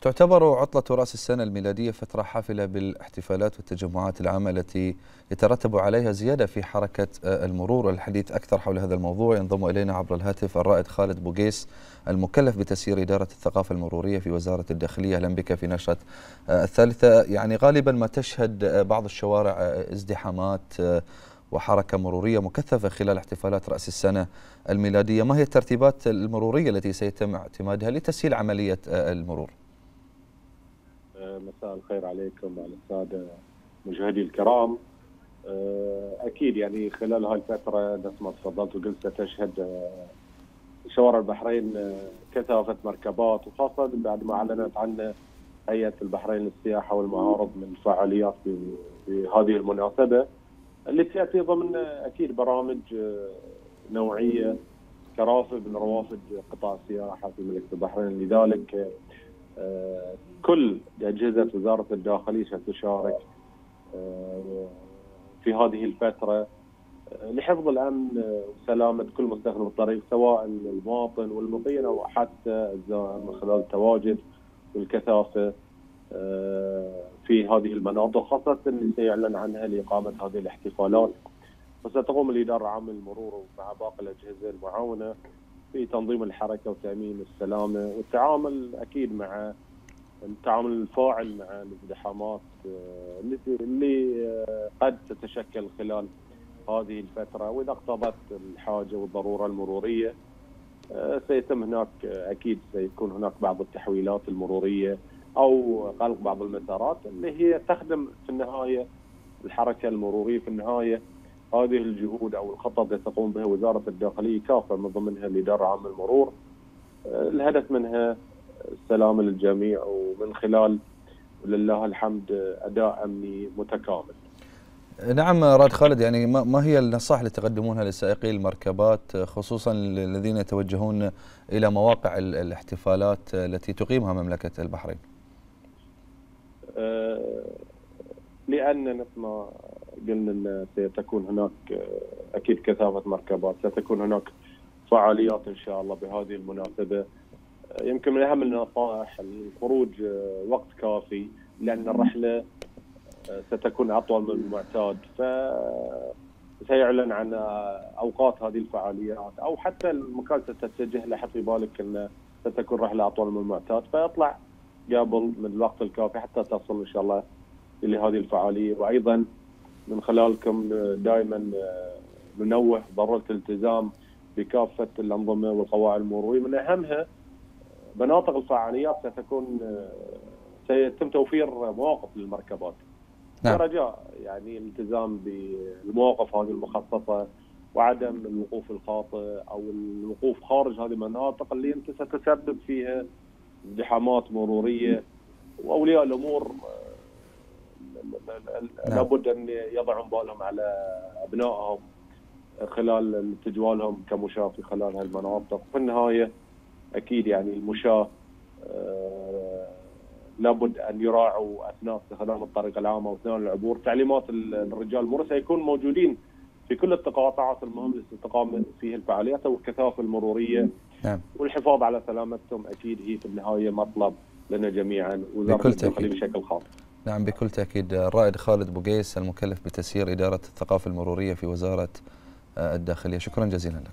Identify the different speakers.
Speaker 1: تعتبر عطلة رأس السنة الميلادية فترة حافلة بالاحتفالات والتجمعات العامة التي يترتب عليها زيادة في حركة المرور. والحديث أكثر حول هذا الموضوع ينضم إلينا عبر الهاتف الرائد خالد بوغيس المكلف بتسيير إدارة الثقافة المرورية في وزارة الداخلية. أهلا بك في نشرة الثالثة. يعني غالبا ما تشهد بعض الشوارع ازدحامات وحركة مرورية مكثفة خلال احتفالات رأس السنة الميلادية. ما هي الترتيبات المرورية التي سيتم اعتمادها لتسهيل عملية المرور؟
Speaker 2: مساء الخير عليكم وعلى السادة مشاهدي الكرام. أكيد يعني خلال هاي الفترة نفس ما تفضلت وقلت ستشهد شوارع البحرين كثافة مركبات وخاصة بعد ما أعلنت عنه هيئة البحرين للسياحة والمعارض من فعاليات في, في هذه المناسبة اللي تأتي ضمن أكيد برامج نوعية كرافد من روافد قطاع السياحة في مملكه البحرين. لذلك كل أجهزة وزارة الداخلية ستشارك في هذه الفترة لحفظ الأمن وسلامة كل مستخدم الطريق سواء المواطن والمقيم أو حتى الزائر من خلال التواجد والكثافة في هذه المناطق خاصة اللي سيعلن عنها لإقامة هذه الاحتفالات. وستقوم الإدارة العامه للمرور مع باقي الأجهزة المعاونة في تنظيم الحركة وتأمين السلامة والتعامل أكيد مع التعامل الفاعل مع الازدحامات اللي قد تتشكل خلال هذه الفترة وإذا اقتضت الحاجة والضرورة المرورية سيتم هناك أكيد سيكون هناك بعض التحويلات المرورية أو غلق بعض المسارات اللي هي تخدم في النهاية الحركة المرورية في النهاية هذه الجهود أو الخطط التي تقوم بها وزارة الداخلية كافة من ضمنها الإدارة العامه للمرور الهدف منها السلامه للجميع ومن خلال لله الحمد أداء أمني متكامل.
Speaker 1: نعم راد خالد يعني ما هي النصائح اللي تقدمونها لسائقي المركبات خصوصا الذين يتوجهون إلى مواقع الاحتفالات التي تقيمها مملكة البحرين؟
Speaker 2: لأن مثل ما قلنا إن سيتكون هناك أكيد كثافة مركبات، ستكون هناك فعاليات إن شاء الله بهذه المناسبة. يمكن من أهم النصائح الخروج وقت كافي لأن الرحلة ستكون أطول من المعتاد. ف سيعلن عن أوقات هذه الفعاليات أو حتى المكان ستتجه له حط في بالك إن ستكون رحلة أطول من المعتاد. فيطلع قبل من الوقت الكافي حتى تصل إن شاء الله إلى هذه الفعالية. وأيضا من خلالكم دائما ننوه ضرورة الالتزام بكافة الأنظمة والقواعد المرورية من أهمها مناطق الفعاليات ستكون سيتم توفير مواقف للمركبات نعم. رجاء يعني الالتزام بالمواقف هذه المخصصة وعدم الوقوف الخاطئ أو الوقوف خارج هذه المناطق اللي أنت ستسبب فيها ازدحامات مرورية وأولياء الأمور. لابد أن يضعون بالهم على أبنائهم خلال تجوالهم كمشاة في خلال هالمناطق. في النهاية أكيد يعني المشاة آه لابد أن يراعوا أثناء استخدام الطريق العام واثناء العبور. تعليمات الرجال المرور سيكون موجودين في كل التقاطعات المهمة للاستقامه فيها الفعاليات والكثافه المرورية نعم. والحفاظ على سلامتهم. أكيد هي في النهاية مطلب لنا جميعا
Speaker 1: وزارة الداخلية
Speaker 2: بشكل خاص.
Speaker 1: نعم بكل تأكيد الرائد خالد بوقيس المكلف بتسيير إدارة الثقافة المرورية في وزارة الداخلية شكرا جزيلا لك.